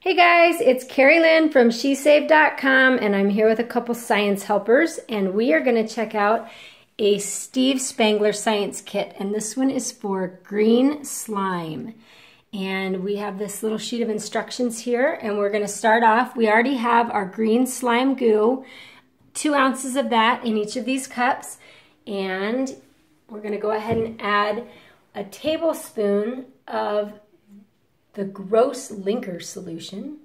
Hey guys, it's Carrie Lynn from SheSaved.com and I'm here with a couple science helpers and we are going to check out a Steve Spangler science kit and this one is for green slime. And we have this little sheet of instructions here and we're going to start off. We already have our green slime goo, two ounces of that in each of these cups and we're going to go ahead and add a tablespoon of the cross linker solution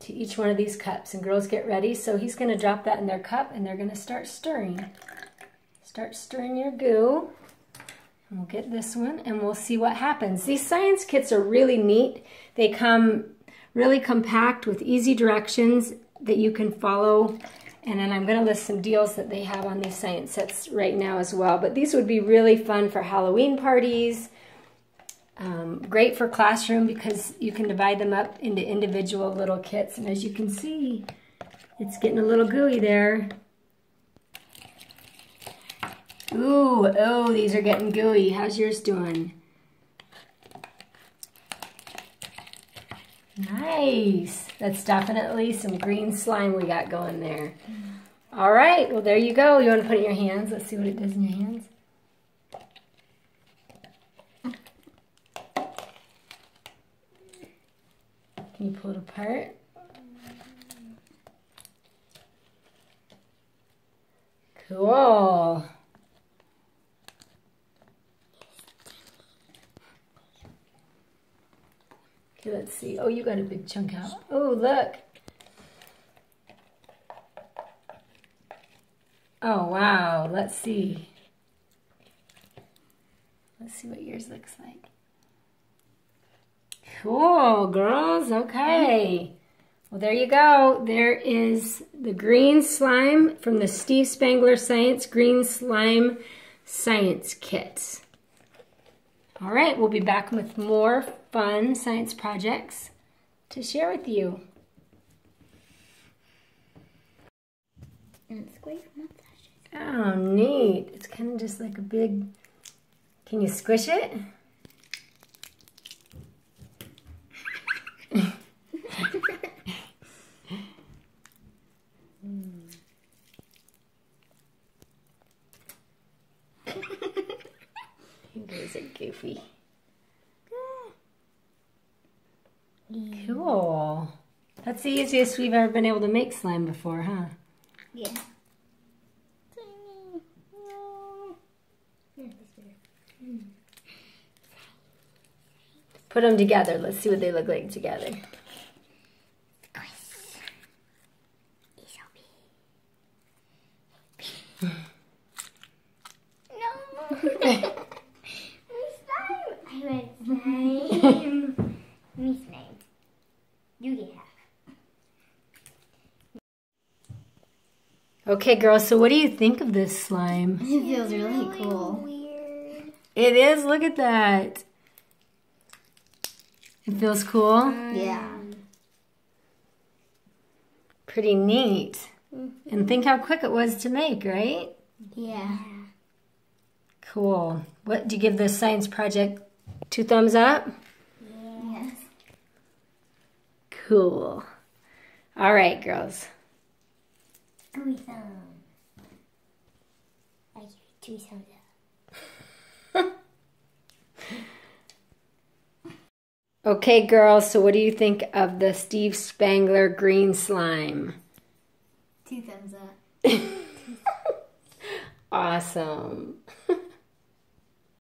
to each one of these cups. And girls get ready. So he's going to drop that in their cup and they're going to start stirring. Start stirring your goo. And we'll get this one and we'll see what happens. These science kits are really neat. They come really compact with easy directions that you can follow. And then I'm going to list some deals that they have on these science sets right now as well. But these would be really fun for Halloween parties, um, great for classroom because you can divide them up into individual little kits. And as you can see, it's getting a little gooey there. Ooh, oh, these are getting gooey. How's yours doing? Nice. That's definitely some green slime we got going there. All right, well, there you go. You want to put it in your hands? Let's see what it does in your hands. Can you pull it apart? Cool. Okay, let's see. Oh, you got a big chunk out. Oh, look. Oh, wow. Let's see. Let's see what yours looks like. Cool, girls. Okay. Well, there you go. There is the green slime from the Steve Spangler Science Green Slime Science Kit. All right, we'll be back with more fun science projects to share with you. Oh, neat. It's kind of just like a big, can you squish it? Those are goofy. Cool. That's the easiest we've ever been able to make slime before, huh? Yeah. Put them together. Let's see what they look like together. No. Me slime. I went slime. You get half. Okay, girls, so what do you think of this slime? It feels really cool. Weird. It is. Look at that. It feels cool. Yeah. Pretty neat. And think how quick it was to make, right? Yeah. Cool. What do you give this science project? Two thumbs up? Yes. Cool. All right, girls. Gooey thumb. I give you two thumbs up. Okay, girls, so what do you think of the Steve Spangler green slime? Two thumbs up. Awesome.